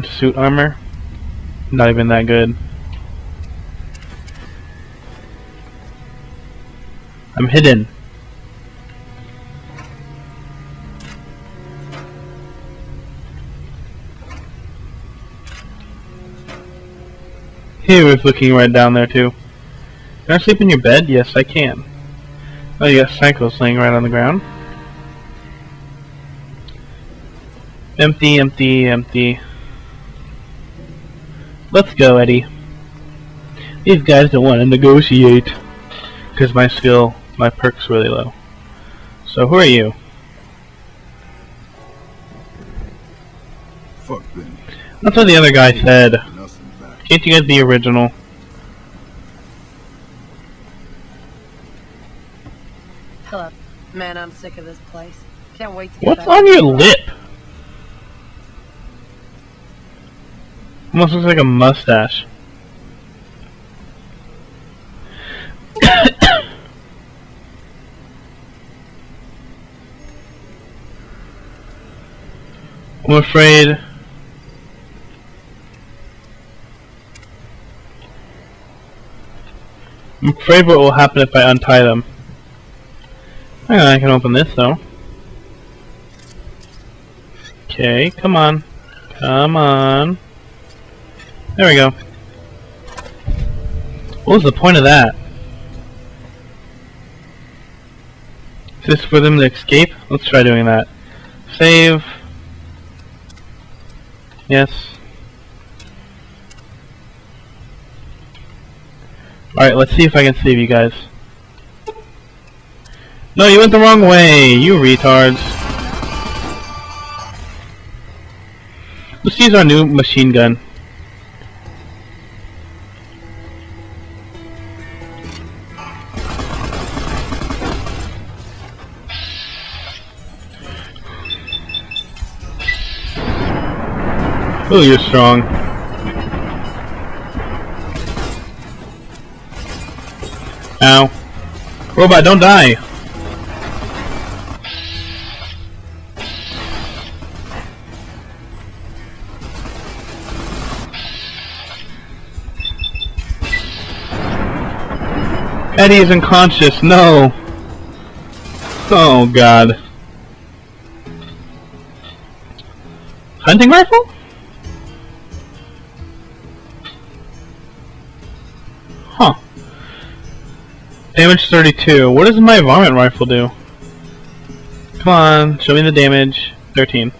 suit armor. Not even that good. I'm hidden. He was looking right down there too. Can I sleep in your bed? Yes, I can. Oh, you got Psychos laying right on the ground. Empty, empty, empty. Let's go, Eddie. These guys don't want to negotiate. Because my skill, my perk's really low. So who are you? Fuck them. That's what the other guy said. Can't you guys be original? Hello. Man, I'm sick of this place. Can't wait to get What's back. on your lip? Almost looks like a mustache. I'm afraid. I'm afraid what will happen if I untie them. I can open this though. Okay, come on. Come on. There we go. What was the point of that? Is this for them to escape? Let's try doing that. Save. Yes. Alright, let's see if I can save you guys. No, you went the wrong way, you retards. Let's use our new machine gun. Oh, you're strong. Ow. Robot, don't die! Eddie is unconscious, no! Oh god. Hunting rifle? Damage 32. What does my varmint rifle do? Come on, show me the damage. 13.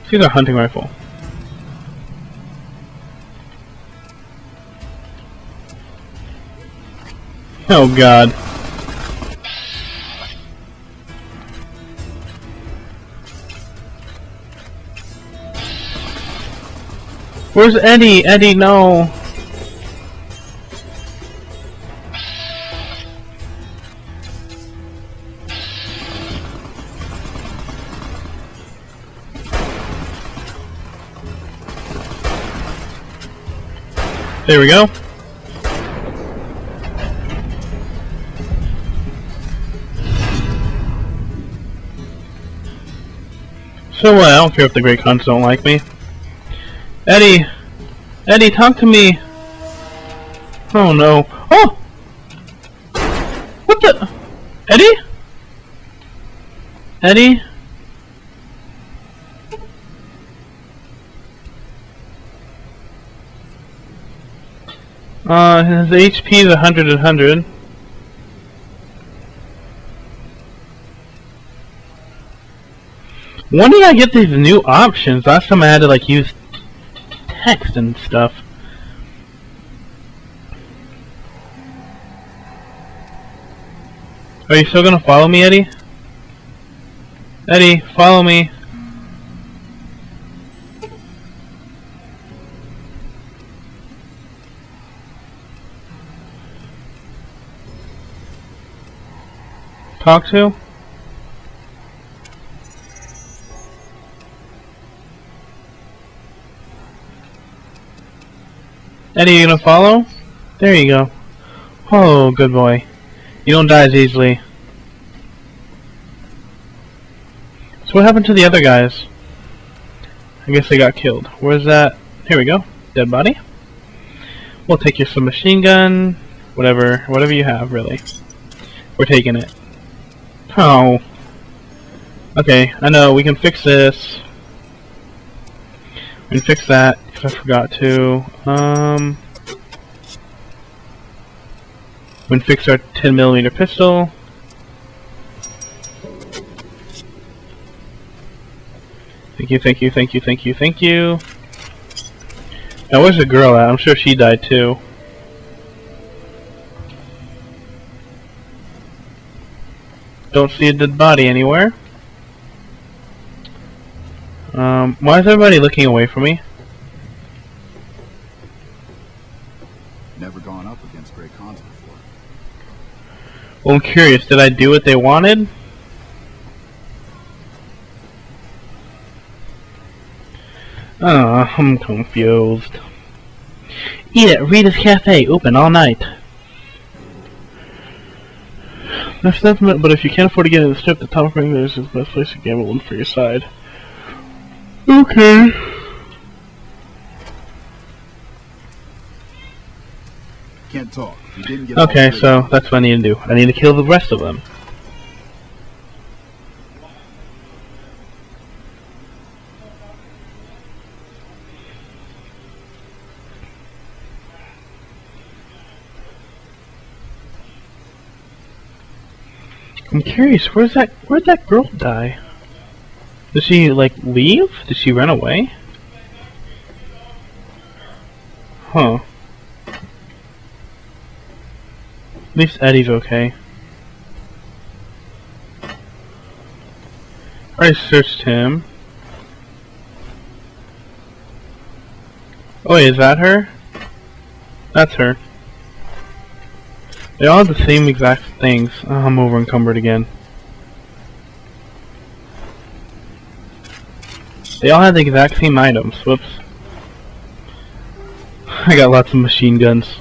Let's use our hunting rifle. Oh god. Where's Eddie? Eddie, no. There we go. So what? I don't care if the Great Khans don't like me. Eddie! Eddie, talk to me! Oh no. Oh! What the? Eddie? Eddie? Uh, his HP is 100 and 100. When did I get these new options? Last time I had to like use text and stuff. Are you still gonna follow me, Eddie? Eddie, follow me. Talk to? Eddie, you gonna follow? There you go. Oh, good boy. You don't die as easily. So what happened to the other guys? I guess they got killed. Where's that here we go. Dead body. We'll take your submachine gun, whatever, whatever you have, really. We're taking it. Oh. Okay, I know, we can fix this. We can fix that, because I forgot to. Um, we can fix our 10 millimeter pistol. Thank you, thank you, thank you, thank you, thank you. Now where's the girl at? I'm sure she died too. Don't see a dead body anywhere. Um, why is everybody looking away from me? Never gone up against Great Khans before. Well, I'm curious, did I do what they wanted? Oh, I'm confused. Eat it, Rita's Cafe, open all night. That's nothing, but if you can't afford to get in the strip, the top ring there is the best place to gamble one for your side. Okay. Can't talk. You didn't get Okay, so that's what I need to do. I need to kill the rest of them. I'm curious, where's that where'd that girl die? Did she like leave? Did she run away? Huh. At least Eddie's okay. I searched him. Oh, is that her? That's her. They all have the same exact things. Oh, I'm over encumbered again. They all have the exact same items. Whoops. I got lots of machine guns.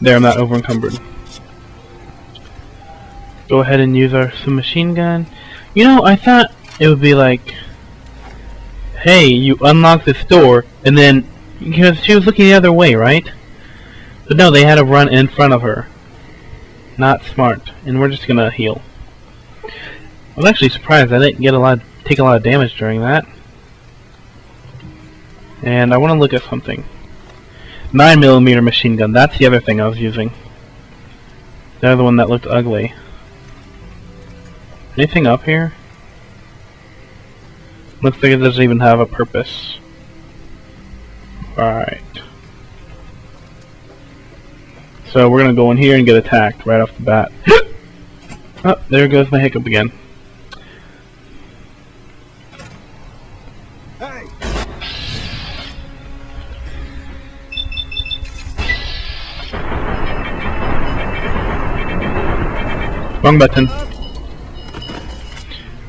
There, I'm not over encumbered. Go ahead and use our submachine gun. You know, I thought it would be like, hey, you unlock this door, and then, because she was looking the other way, right? But no, they had to run in front of her. Not smart. And we're just gonna heal. I'm actually surprised I didn't get a lot, take a lot of damage during that. And I want to look at something. 9mm machine gun. That's the other thing I was using. The other one that looked ugly. Anything up here? Looks like it doesn't even have a purpose. Alright. So we're gonna go in here and get attacked right off the bat. oh, there goes my hiccup again. Wrong button.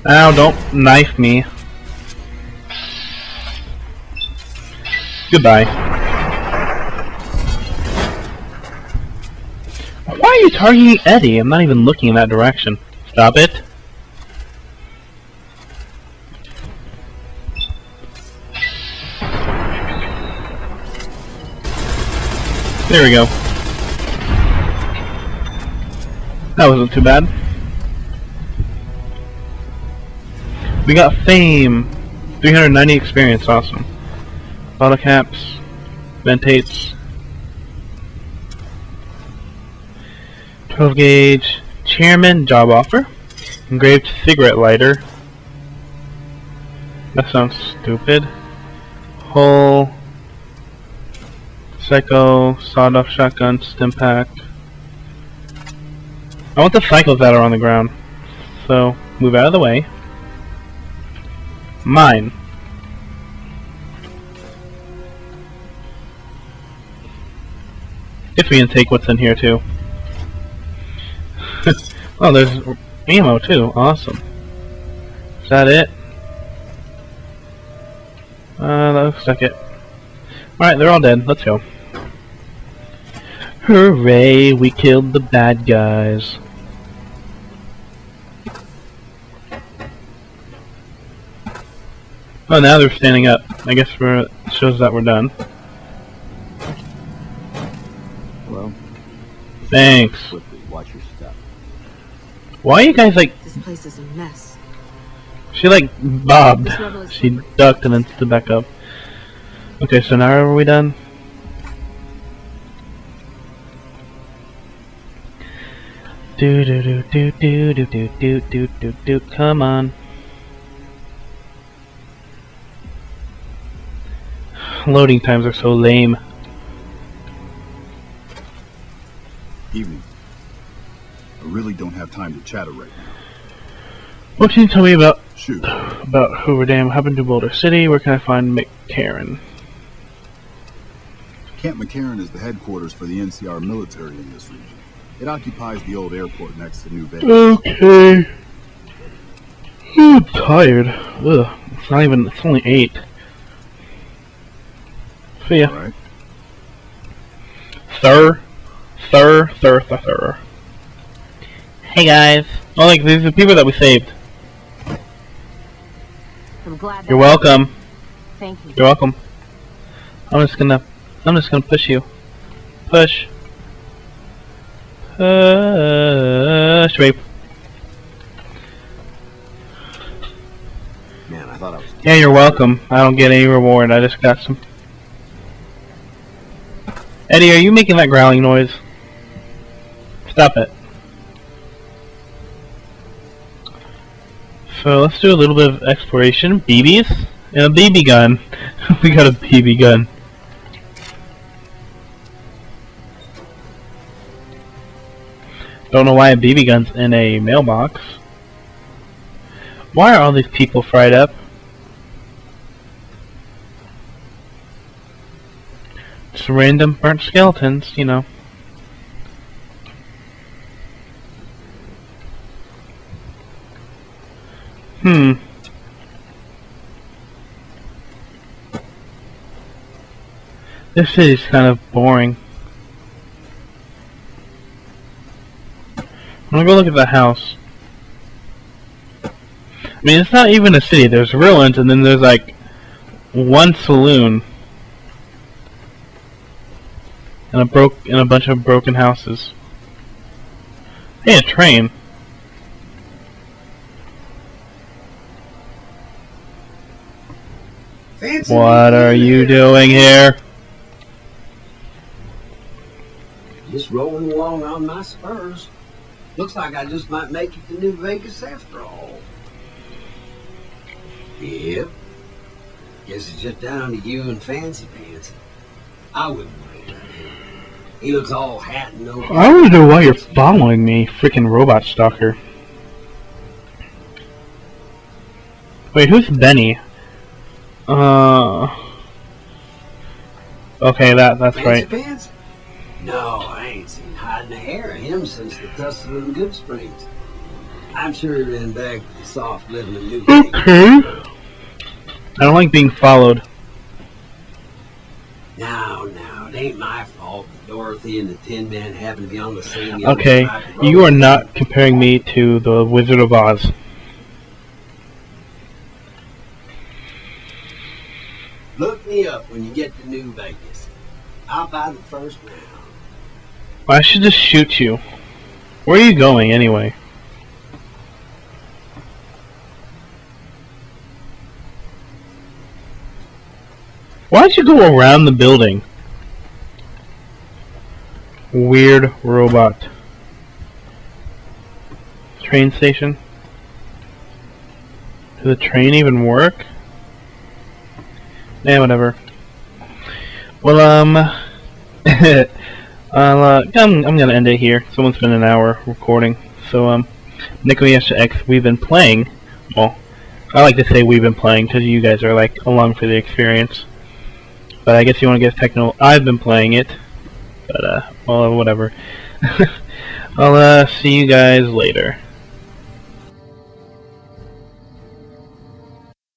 Ow, don't knife me. Goodbye. Targeting Eddie? I'm not even looking in that direction. Stop it. There we go. That wasn't too bad. We got fame. 390 experience, awesome. Bottle caps, Mentats, 12 gauge, chairman, job offer, engraved cigarette lighter. That sounds stupid. Hull, psycho, sawed-off shotgun, stim pack. I want the Psychos that are on the ground. So, move out of the way. Mine. If we can take what's in here too. oh, there's ammo too. Awesome. Is that it? Uh, that looks like it. Alright, they're all dead. Let's go. Hooray, we killed the bad guys. Oh, now they're standing up. I guess we're shows that we're done. Well, Thanks. Why are you guys like? This place is a mess. She like bobbed. This rebel is She ducked and then stood back up. Okay, so now are we done? Do do do do do do do do do do do. Come on. Loading times are so lame. Evening. I really don't have time to chatter right now. What can you tell me about Shoot. about Hoover Dam? What happened to Boulder City? Where can I find McCarran? Camp McCarran is the headquarters for the NCR military in this region. It occupies the old airport next to New Vegas. Okay. I'm tired. Ugh. It's not even. It's only eight. See ya. Sir. Sir. Sir. Sir. Sir. Hey guys. Oh, like these are the people that we saved. I'm glad. You're welcome. Thank you. You're welcome. I'm just gonna. I'm just gonna push you. Push. Push, babe. Man, I thought I was. Yeah, you're welcome. I don't get any reward. I just got some. Eddie, are you making that growling noise? Stop it. So let's do a little bit of exploration. BBs? And a BB gun. we got a BB gun. Don't know why a BB gun's in a mailbox. Why are all these people fried up? Just random burnt skeletons, you know. Hmm. This city's kind of boring. I'm gonna go look at the house. I mean, it's not even a city. There's ruins, and then there's like one saloon and a broke and a bunch of broken houses. Hey, a train. Fancy What are you doing here? Just rolling along on my spurs. Looks like I just might make it to New Vegas after all. Yep. Guess it's just down to you and Fancy Pants. I wouldn't about him. He looks all hat and no. I wonder why you're following me, freaking robot stalker. Wait, who's Benny? Uh. Okay, that that's Fancy right. Pants? No, I ain't seen hiding a hair of him since the tussle in Goodsprings. I'm sure he ran back to the soft living in New. Okay. I don't like being followed. Now, now, it ain't my fault Dorothy and the Tin Man happened to be on the scene. Okay, you are not comparing me to the Wizard of Oz. Look me up when you get to New Vegas. Buy the first round. I should just shoot you. Where are you going anyway? Why'd you go around the building? Weird robot. Train station? Does the train even work? Yeah, whatever. Well, um... Uh, I'm, gonna end it here. Someone's been an hour recording. So, um, Nekoyasha X, we've been playing. Well, I like to say we've been playing because you guys are, like, along for the experience. But I guess you want to get technical. I've been playing it. But, uh, well, whatever. I'll, uh, see you guys later.